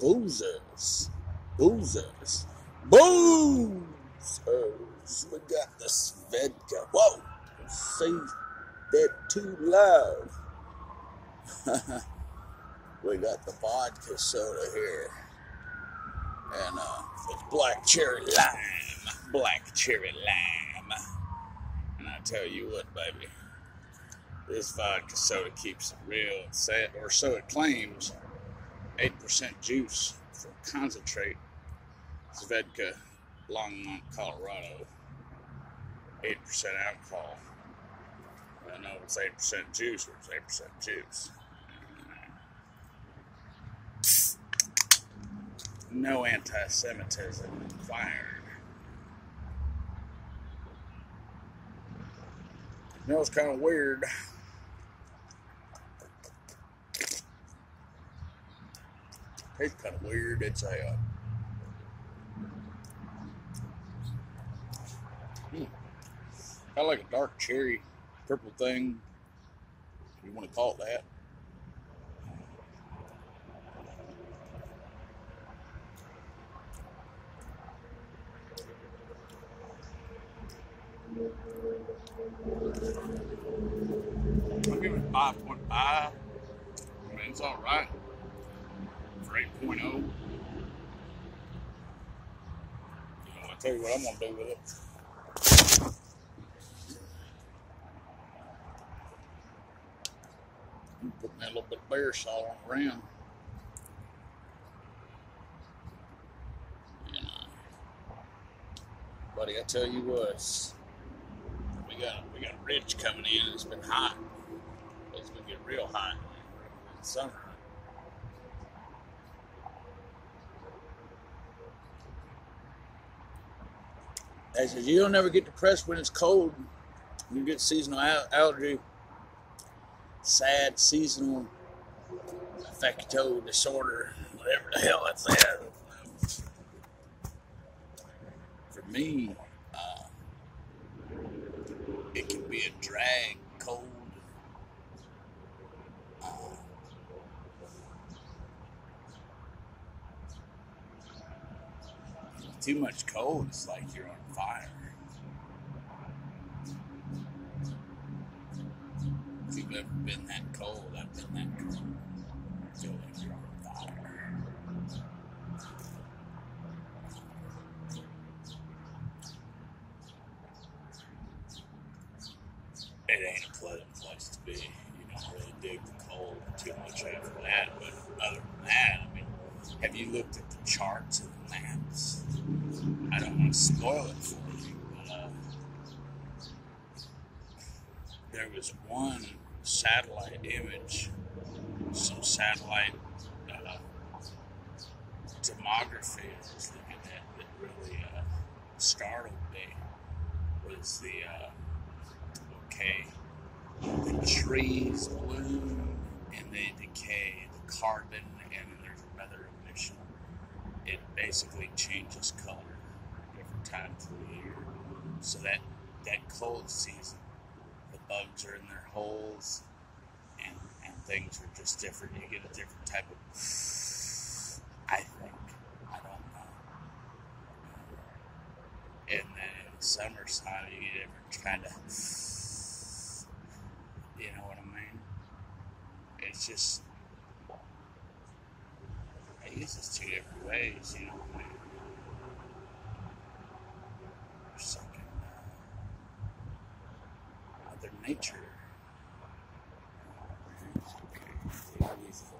Boozers. Boozers. Boozers. We got the Svedka. Whoa. See that too loud. we got the vodka soda here. And uh, it's black cherry lime. Black cherry lime. And I tell you what, baby. This vodka soda keeps it real, or so it claims. 8% juice for concentrate. Svedka, Longmont, Colorado. 8% alcohol. I know it's 8% juice, or it's 8% juice. No anti Semitism required. Know, it's kind of weird. Tastes kind of weird. It's a. Uh, hmm, kind of like a dark cherry purple thing. If you want to call it that. Give it 5.5. I mean, it's all right for 8.0. You know, I'll tell you what I'm going to do with it. I'm putting a little bit of bear salt on the rim. Buddy, I tell you what, we got we got ridge coming in. It's been hot. It's gonna get real hot in summer. I said, you don't ever get depressed when it's cold. You get seasonal al- allergy, sad seasonal affecto disorder, whatever the hell that's that. For me, uh, it can be a drag cold. Uh, too much cold, it's like you're on fire. If you've ever been that cold, I've been that cold. Feel like you're on fire. it ain't a pleasant place to be. You don't really dig the cold too much after that. But other than that, I mean, have you looked at charts and maps? I don't want to spoil it for you, but uh, there was one satellite image, some satellite uh, demography I was looking at that really uh, startled me. Was the uh, okay. The trees bloom and they decay. The carbon and there's another. It basically changes color at different times of the year. So that that cold season, the bugs are in their holes and and things are just different. You get a different type of I think. I don't know. And then in the summertime you get different kind of you know what I mean? It's just, least two different ways, you know. Uh, other nature. Okay.